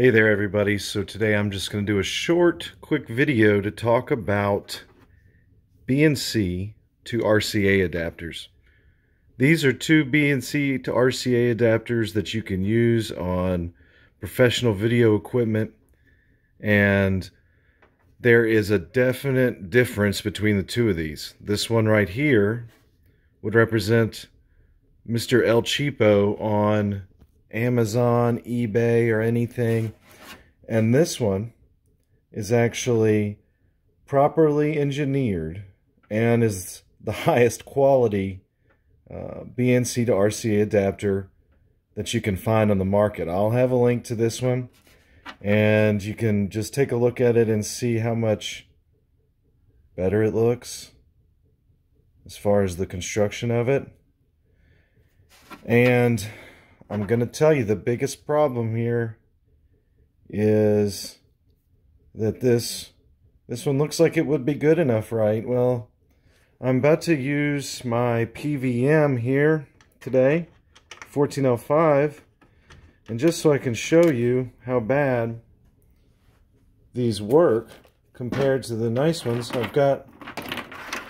Hey there everybody. So today I'm just going to do a short quick video to talk about BNC to RCA adapters. These are two BNC to RCA adapters that you can use on professional video equipment and there is a definite difference between the two of these. This one right here would represent Mr. El Cheapo on Amazon, eBay, or anything. And this one is actually properly engineered and is the highest quality uh, BNC to RCA adapter that you can find on the market. I'll have a link to this one and you can just take a look at it and see how much better it looks as far as the construction of it. And I'm going to tell you the biggest problem here is that this this one looks like it would be good enough, right? Well, I'm about to use my PVM here today, 1405, and just so I can show you how bad these work compared to the nice ones, I've got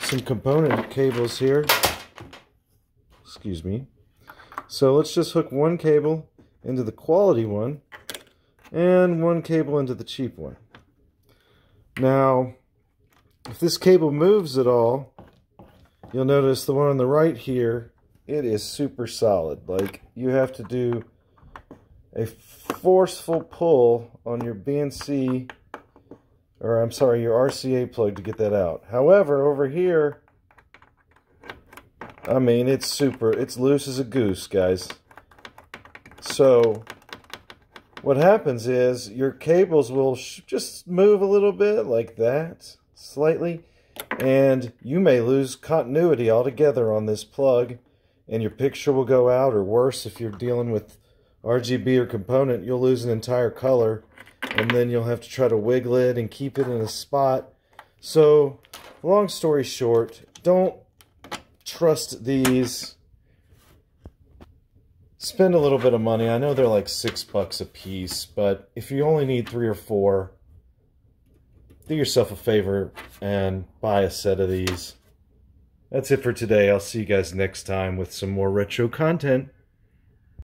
some component cables here. Excuse me. So let's just hook one cable into the quality one and one cable into the cheap one. Now, if this cable moves at all, you'll notice the one on the right here, it is super solid. Like, you have to do a forceful pull on your BNC, or I'm sorry, your RCA plug to get that out. However, over here, I mean, it's super, it's loose as a goose, guys. So, what happens is your cables will just move a little bit like that, slightly, and you may lose continuity altogether on this plug, and your picture will go out, or worse, if you're dealing with RGB or component, you'll lose an entire color, and then you'll have to try to wiggle it and keep it in a spot. So, long story short, don't trust these. Spend a little bit of money. I know they're like six bucks a piece, but if you only need three or four, do yourself a favor and buy a set of these. That's it for today. I'll see you guys next time with some more retro content.